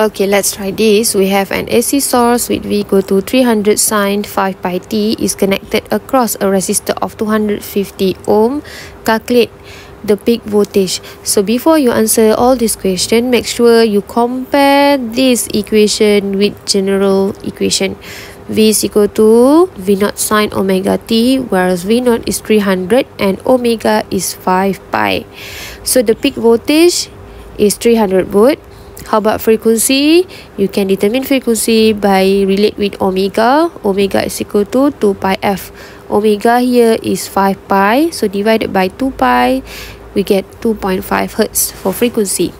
Okay, let's try this. We have an AC source with V equal to 300 sine 5 pi t is connected across a resistor of 250 ohm. Calculate the peak voltage. So before you answer all this question, make sure you compare this equation with general equation. V is equal to V naught sine omega t, whereas V naught is 300 and omega is 5 pi. So the peak voltage is 300 volt How about frequency? You can determine frequency by relate with omega. Omega is equal to 2 pi f. Omega here is 5 pi. So divided by 2 pi, we get 2.5 hertz for frequency.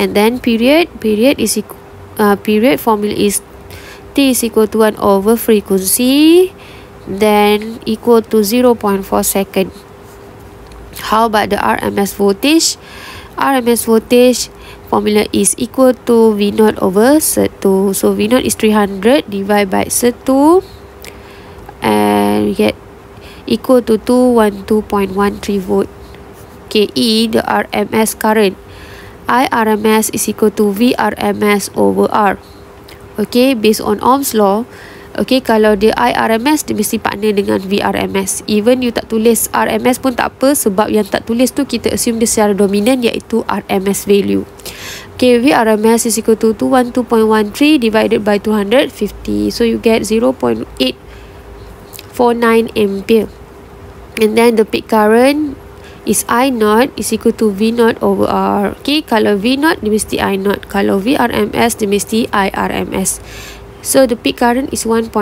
And then period. Period is equal, uh, period formula is Is equal to 1 over frequency. Then equal to 0.4 second. How about the RMS voltage? RMS voltage formula is equal to V naught over Z2. So V naught is 300 divided by Z2 and we get equal to 212.13 volt. KE, the RMS current. IRMS is equal to VRMS over R. Okay, based on Ohm's law, Okay, kalau dia IRMS, dia mesti partner dengan VRMS. Even you tak tulis RMS pun tak apa sebab yang tak tulis tu kita assume dia secara dominan iaitu RMS value. Okay, VRMS is equal to 212.13 divided by 250. So, you get 0.849 ampere. And then the peak current is I naught is equal to V naught over R. Okay, kalau V naught, dia mesti I naught. Kalau VRMS, dia mesti IRMS. So the peak current is 1.2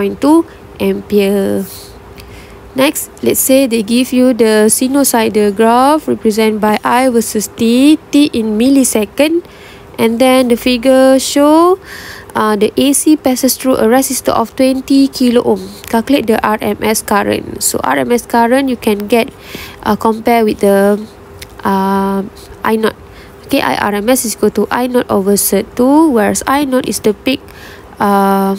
ampere. Next, let's say they give you the sinusoidal graph represented by I versus T, T in millisecond. And then the figure show uh, the AC passes through a resistor of 20 kilo ohm. Calculate the RMS current. So RMS current you can get uh, compare with the uh, I naught. Okay, I RMS is equal to I naught over Z2, whereas I naught is the peak uh,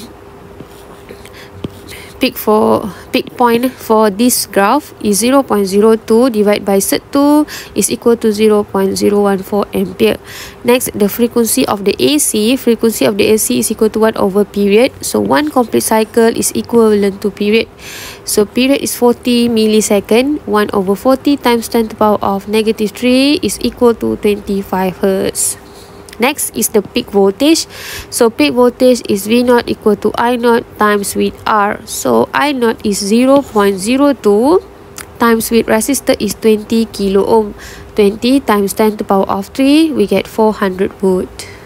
peak for peak point for this graph is 0.02 divided by Z2 is equal to 0.014 ampere. Next, the frequency of the AC, frequency of the AC is equal to 1 over period. So, one complete cycle is equivalent to period. So, period is 40 millisecond. 1 over 40 times 10 to the power of negative 3 is equal to 25 hertz. Next is the peak voltage. So peak voltage is V naught equal to I naught times with R. So I naught is 0 0.02 times with resistor is 20 kilo ohm. 20 times 10 to the power of 3, we get 400 volt.